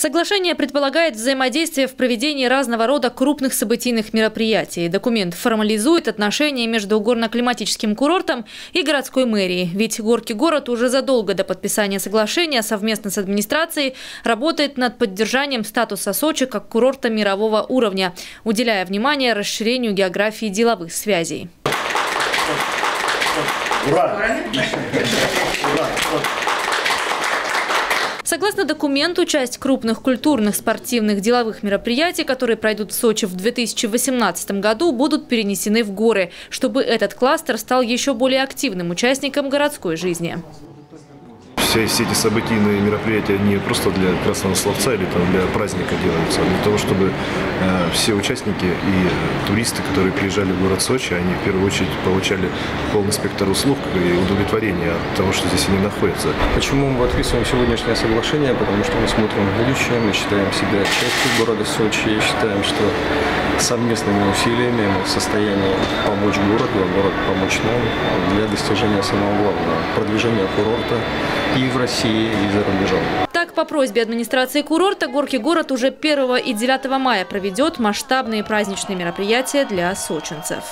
Соглашение предполагает взаимодействие в проведении разного рода крупных событийных мероприятий. Документ формализует отношения между горно-климатическим курортом и городской мэрией. Ведь Горки город уже задолго до подписания соглашения совместно с администрацией работает над поддержанием статуса Сочи как курорта мирового уровня, уделяя внимание расширению географии деловых связей. Ура! Ура! Согласно документу, часть крупных культурных, спортивных, деловых мероприятий, которые пройдут в Сочи в 2018 году, будут перенесены в горы, чтобы этот кластер стал еще более активным участником городской жизни все, все эти событийные мероприятия не просто для красного словца или там, для праздника делаются, а для того, чтобы э, все участники и туристы, которые приезжали в город Сочи, они в первую очередь получали полный спектр услуг и удовлетворения от того, что здесь они находятся. Почему мы подписываем сегодняшнее соглашение? Потому что мы смотрим в будущее, мы считаем себя частью города Сочи и считаем, что совместными усилиями мы в состоянии помочь городу, а город помочь нам для достижения самого главного – продвижения курорта и в России, и за рубежом. Так, по просьбе администрации курорта Горки город уже 1 и 9 мая проведет масштабные праздничные мероприятия для сочинцев.